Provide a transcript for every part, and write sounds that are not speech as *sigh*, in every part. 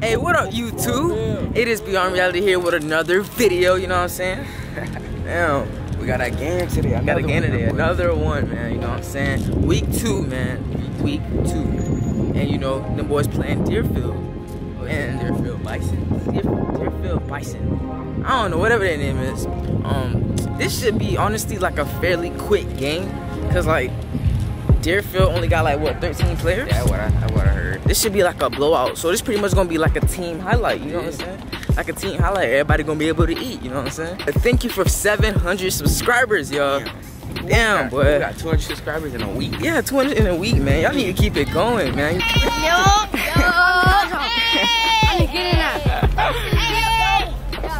Hey, what up, YouTube? It is Beyond Reality here with another video, you know what I'm saying? *laughs* Damn, we got a game today. I got a game today. Another one, man, you know what I'm saying? Week two, man. Week two. And you know, the boys playing Deerfield. And Deerfield Bison. Deerfield, Deerfield Bison. I don't know, whatever their name is. Um, this should be honestly like a fairly quick game. Cause like Deerfield only got like what 13 players? Yeah, what I, what I heard. This should be like a blowout. So this pretty much gonna be like a team highlight. You know what I'm saying? Like a team highlight. Everybody gonna be able to eat. You know what I'm saying? But thank you for 700 subscribers, y'all. Damn, boy. We got 200 subscribers in a week. Yeah, 200 in a week, man. Y'all need to keep it going, man. Yo, yo. I need to get in that.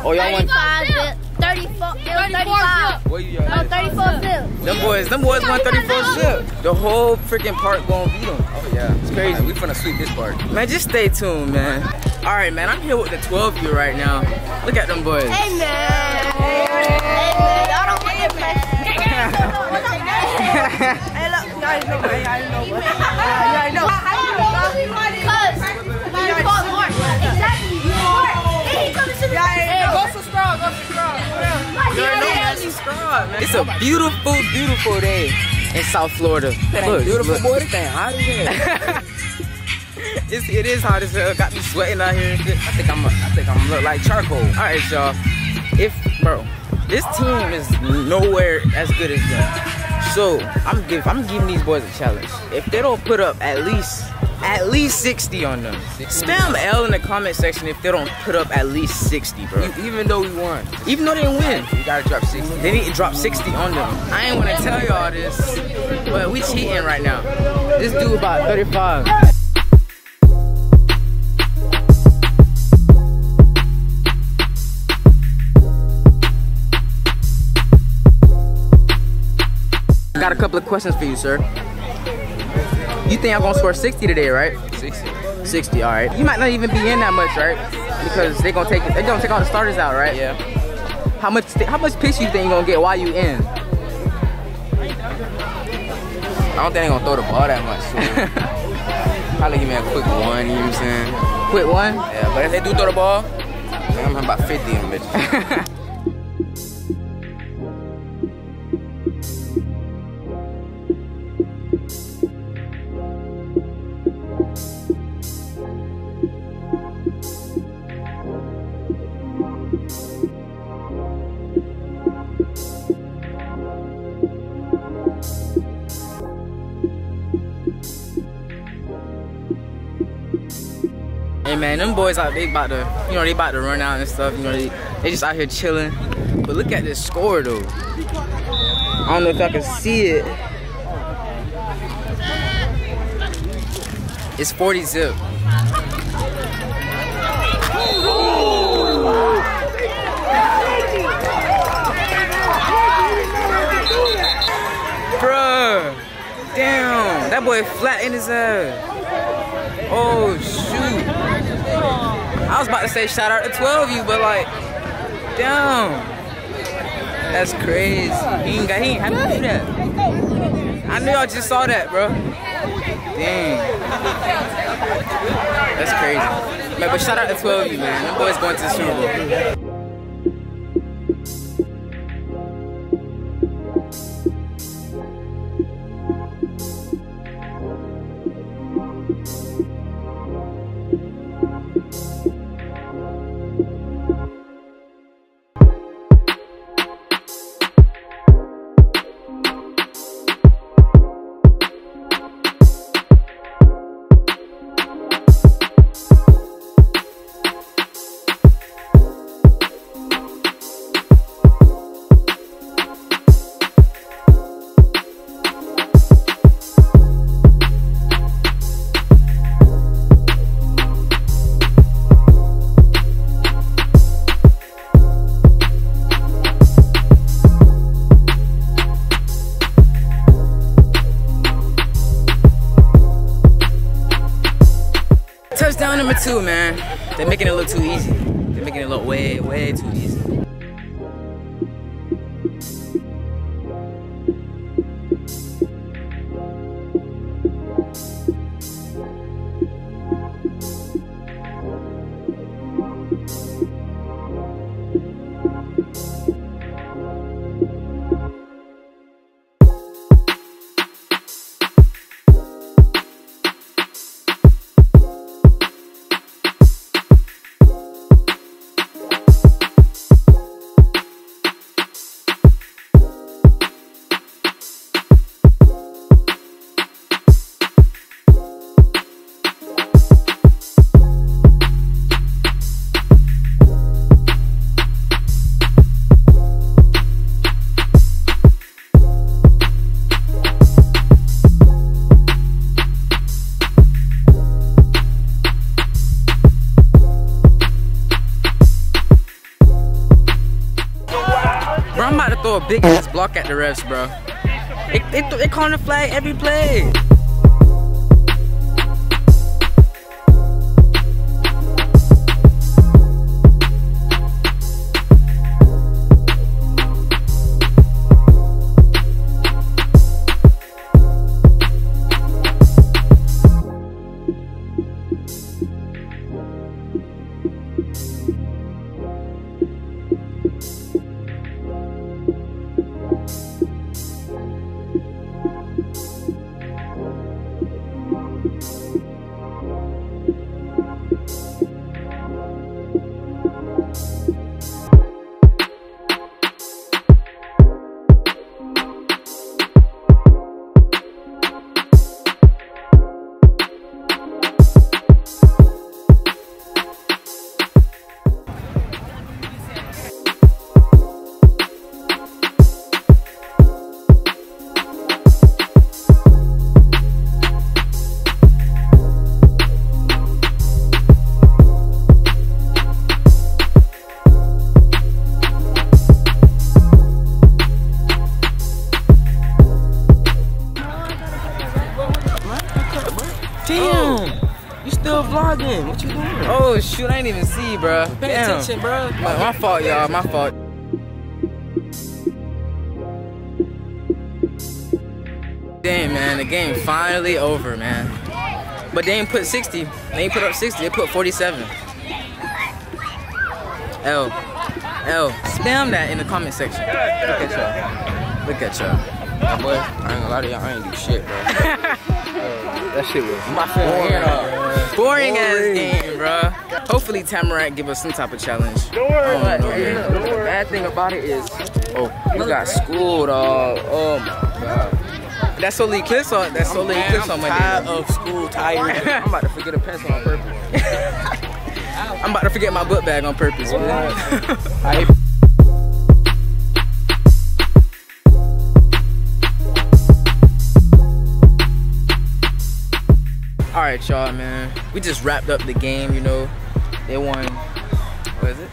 Oh, y'all want? 35, 34, 35. What you No, 34 zip. Them boys, them boys want 34 zip. The whole freaking park gonna beat them. Oh yeah, It's crazy. we finna sweep this part. Man, just stay tuned, man. All right, man. I'm here with the 12 year right now. Look at them boys. Hey, man. Hey, man. Y'all don't want to. *laughs* Hey, look. You already know, man. You already know. You already know. Know that's the squad, man. It's a beautiful, beautiful day in South Florida. Look, beautiful look. boy, this thing hot as hell. *laughs* it's, it is hot as hell. Got me sweating out here and shit. I think I'm, I think I'm look like charcoal. All right, y'all. If bro, this team is nowhere as good as them. So I'm give, I'm giving these boys a challenge. If they don't put up at least at least 60 on them, spam L in the comment section if they don't put up at least 60, bro. Even though we won, Even though they didn't win, we gotta drop 60. they need to drop 60 on them. I ain't want to tell y'all this, but we cheating right now. This dude about 35. Got a couple of questions for you, sir. You think I'm gonna score 60 today, right? 60. 60, all right. You might not even be in that much, right? Because they're gonna take they're gonna take all the starters out, right? Yeah. How much how much pitch you think you gonna get while you in? I don't think they gonna throw the ball that much. So *laughs* probably give me a quick one, you know what I'm saying? Quick one. Yeah, but if they do throw the ball, I'm about 50 in the bitch. *laughs* man, them boys out they about to you know they about to run out and stuff. You know they they just out here chilling. But look at this score though. I don't know if I can see it. It's 40 zip. Bruh. Damn. That boy flat in his ass. Oh shoot. I was about to say shout out to 12U, but like, damn. That's crazy. He ain't got he ain't have to do that. I knew y'all just saw that, bro. Dang. That's crazy. Man, but shout out to 12 of you, man. Them boys going to the Super Bowl. Touchdown number two, man. They're making it look too easy. They're making it look way, way too easy. Throw a big ass block at the refs, bro. They, they, they calling the flag every play. Still vlogging? What you doing? Oh shoot, I didn't even see, bro. Pay Damn. attention, bro. My, my fault, y'all. My fault. Damn, man. The game finally over, man. But they ain't put 60. They ain't put up 60. They put 47. L. L. Spam that in the comment section. Look at y'all. Look at y'all. Boy, I ain't gonna lie to y'all. I ain't do shit, bro. *laughs* that shit was My boring, boring ass game, bro. Hopefully Tamarac give us some type of challenge. Don't worry, But, hey, look, the bad thing about it is, oh, we got schooled, dog. Oh my god. That's solar Eclipse on. That's solely Man, Eclipse I'm on tired Monday. of school, tired. *laughs* I'm about to forget a pencil on purpose. *laughs* I'm about to forget my book bag on purpose. All right, y'all, man. We just wrapped up the game. You know, they won. What is it?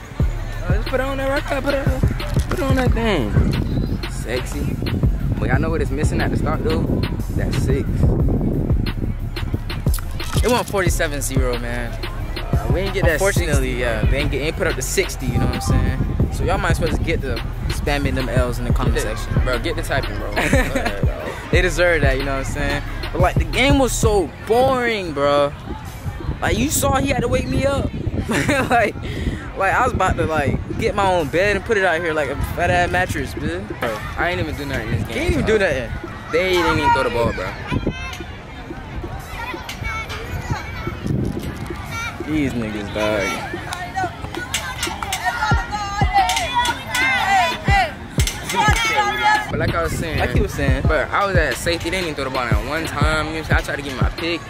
Uh, just put it on that record, put it, put it on that thing. Sexy. But y'all know what it's missing at the start though? That six. They won 47-0, man. Uh, we ain't get that Unfortunately, yeah, they ain't, get, ain't put up the 60. You know what I'm saying? So y'all might as well just get the spamming them L's in the comment 60. section. Bro, get the typing, bro. Go ahead, dog. They deserve that, you know what I'm saying? But like the game was so boring, bro. Like you saw he had to wake me up. *laughs* like like I was about to like get my own bed and put it out here like a fat ass mattress, bitch. Bro, I ain't even do nothing in this game. Can't even do nothing. They didn't even throw the ball, bro. These niggas, dog. But like I was saying, Like he was saying. But I was at safety. They didn't even throw the ball at one time. You know what I'm saying? I tried to get my pick.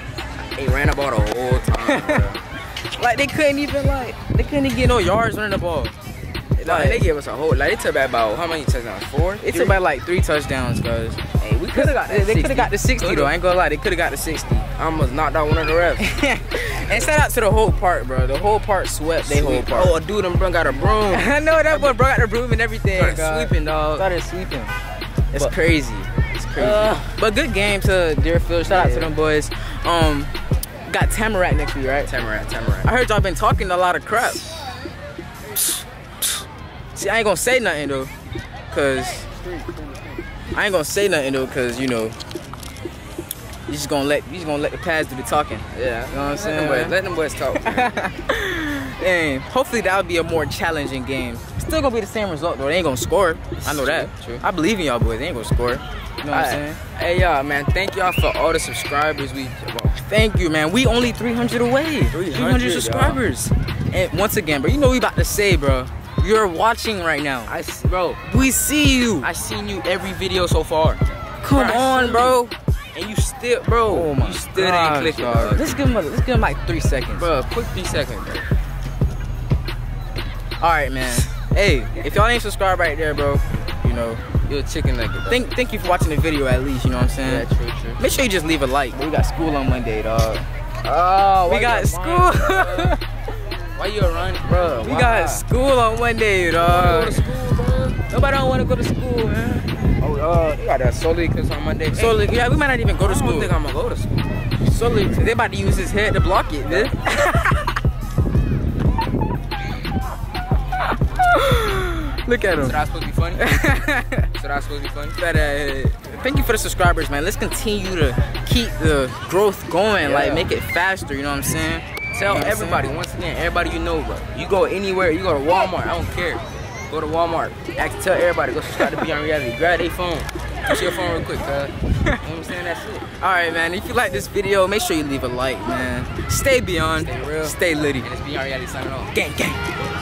They ran the ball the whole time. *laughs* Like they couldn't even like they couldn't even get no yards running the ball. Like, they gave us a whole. Like they took back about how many touchdowns? Four. It took about like three touchdowns, cuz. Hey, we could have got They, they could have got the 60 Coulda. though. I ain't gonna lie, they could have got the 60. I almost knocked out one of the refs. *laughs* and shout out to the whole part, bro. The whole part swept they whole part. Oh, a dude and bro got a broom. *laughs* I know that boy brought out the broom and everything. Started God. sweeping, dog. Started sweeping. It's But- crazy. It's crazy. Uh, but good game to Deerfield. Shout out to them boys. Um, got Tamarac next week, right? Tamarac, Tamarac. I heard y'all been talking a lot of crap. See, I ain't gonna say nothing though, cause I ain't gonna say nothing though, cause you know, you just gonna let you just gonna let the pads do the talking. Yeah, You know what I'm Let saying? them boys, let them boys talk. *laughs* and hopefully that'll be a more challenging game. Still gonna be the same result though. They ain't gonna score. I know that. True, true. I believe in y'all boys. They ain't gonna score. You know what I'm saying? Hey y'all, man, thank y'all for all the subscribers. We well, Thank you, man. We only 300 away. 300, 300 subscribers. And once again, bro, you know what we about to say, bro. You're watching right now. I s- bro, We see you. I seen you every video so far, Come Bro, on, bro. and you still, bro, Oh my you still gosh, didn't click it, dog. dog. Let's give him. A, let's give him like three seconds. Bro, quick three seconds, bro. All right, man. Hey, if y'all ain't subscribed right there, bro, you know, You're a chicken nugget. thank thank you for watching the video at least. You know what I'm yeah, saying? true, true. Make sure you just leave a like. We got school on Monday, dog. Oh, We got school. *laughs* Why you run, bro? we got school on Monday, Go to dog. school, bro. Nobody don't want to go to school, man. Oh, uh, they got that solely because on Monday. So, like, yeah, we might not even go to I don't school. think I'm gonna go to school. Solely, they about to use his head to block it, man. *laughs* Look at him. So that's supposed to be funny? so that's supposed to be funny? But, uh, thank you for the subscribers, man. Let's continue to keep the growth going, like make it faster. You know what I'm saying? Tell You know what I'm everybody, once again, everybody you know, bro. You go anywhere, you go to Walmart, I don't care. Go to Walmart. Ask, tell everybody, go subscribe to Beyond Reality. Grab their phone. Push your phone real quick, cuz. You know what I'm saying? That's it. *laughs* All right, man. If you like this video, make sure you leave a like, man. Stay beyond. Stay real. Stay litty. And it's Beyond Reality signing off. Gang, gang.